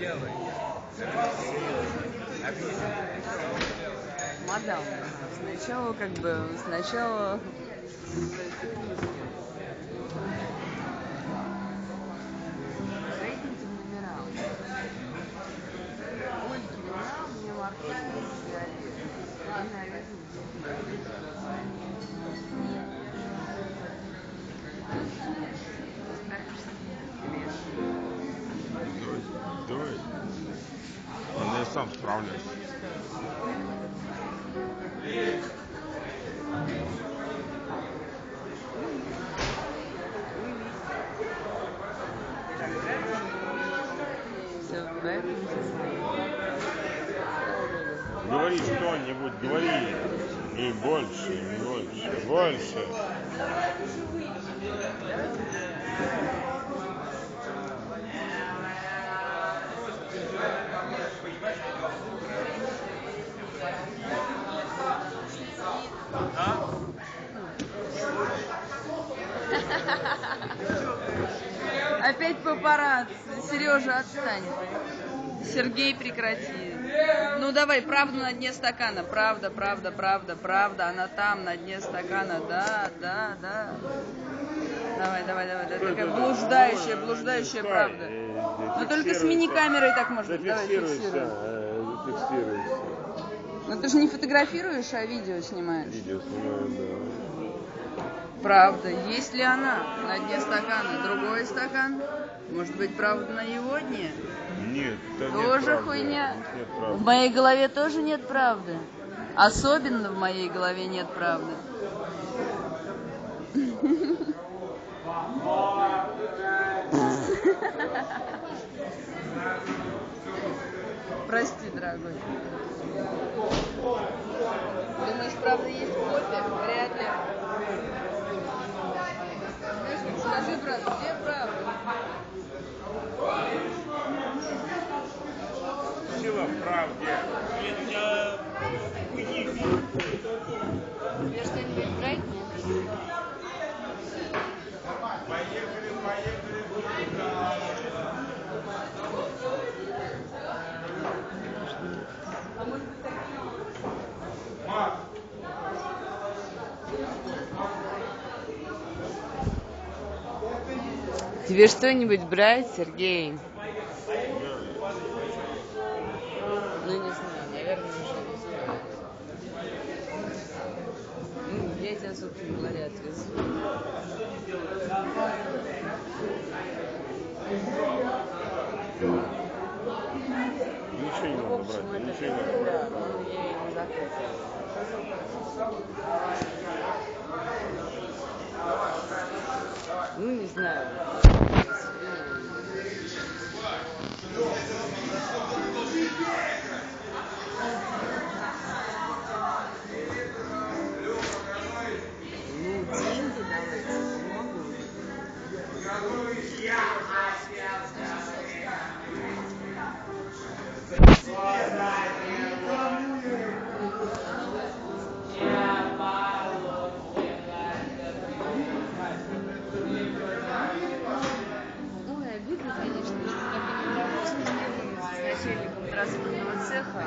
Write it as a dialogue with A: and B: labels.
A: вы делаете?
B: Мадам, сначала как бы, сначала
C: сам справлюсь. Говори что-нибудь, говори. И больше, и больше, больше.
B: Опять папарацци. Сережа, отстань. Сергей, прекрати. Ну давай, правда на дне стакана. Правда, правда, правда, правда. Она там, на дне стакана. Да, да, да. Давай, давай, давай. Да, такая блуждающая, блуждающая правда. Но только с мини-камерой так можно. Давай, фиксируй.
C: э.
B: Но ты же не фотографируешь, а видео снимаешь.
C: Видео снимаю, да.
B: Правда, есть ли она на дне стакана? Другой стакан? Может быть, правда на его дне?
C: Нет, это
B: Тоже
C: нет
B: хуйня.
C: Нет, нет
B: В моей голове тоже нет правды. Особенно в моей голове нет правды. Прости, дорогой. Думаешь, правда есть кофе?
C: Сила в правде.
B: Брать? Нет? Тебе что-нибудь брать, Сергей? Ну, не знаю, наверное, ничего не стоит. Ну, я тебя, отвезу.
C: Ничего не надо
B: общем,
C: брать, ничего не надо
B: да,
C: брать.
B: ну, я и не захотела. Ну, не знаю. мусорного цеха.